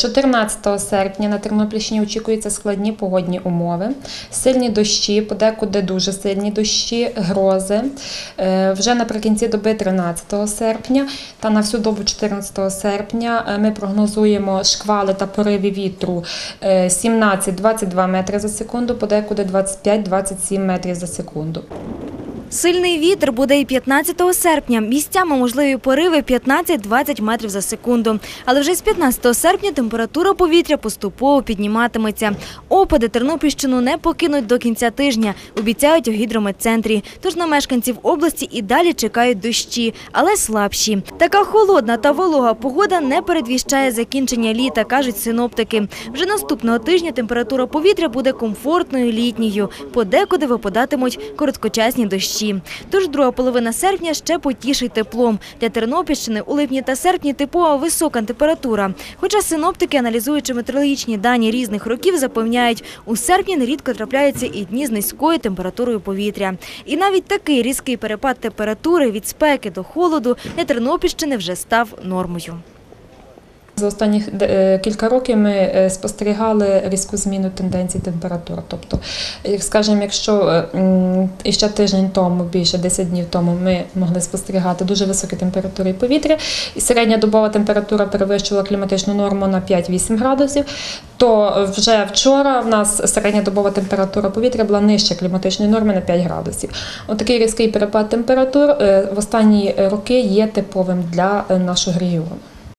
14 серпня на Тернопільщині очікуються складні погодні умови, сильні дощі, подекуди дуже сильні дощі, грози. Е, Вже наприкінці доби 13 серпня та на всю добу 14 серпня е, ми прогнозуємо шквали та пориви вітру е, 17-22 метри за секунду, подекуди 25-27 метрів за секунду. Сильний вітер буде і 15 серпня. Місцями можливі пориви 15-20 метрів за секунду. Але вже з 15 серпня температура повітря поступово підніматиметься. Опади Тернопільщину не покинуть до кінця тижня, обіцяють у гідрометцентрі. Тож на мешканців області і далі чекають дощі, але слабші. Така холодна та волога погода не передвіщає закінчення літа, кажуть синоптики. Вже наступного тижня температура повітря буде комфортною літньою. Подекуди випадатимуть короткочасні дощі. Тож друга половина серпня ще потішить теплом. Для Тернопільщини у липні та серпні типова висока температура. Хоча синоптики, аналізуючи метеорологічні дані різних років, запевняють, у серпні нерідко трапляються і дні з низькою температурою повітря. І навіть такий різкий перепад температури від спеки до холоду для Тернопільщини вже став нормою. За останні е, кілька років ми е, спостерігали різку зміну тенденцій температур. Тобто, скажімо, якщо е, м, іще тиждень тому, більше 10 днів тому, ми могли спостерігати дуже високі температури повітря, і середня добова температура перевищувала кліматичну норму на 5-8 градусів, то вже вчора в нас середня добова температура повітря була нижче кліматичної норми на 5 градусів. Отакий різкий перепад температур в останні роки є типовим для нашого регіону.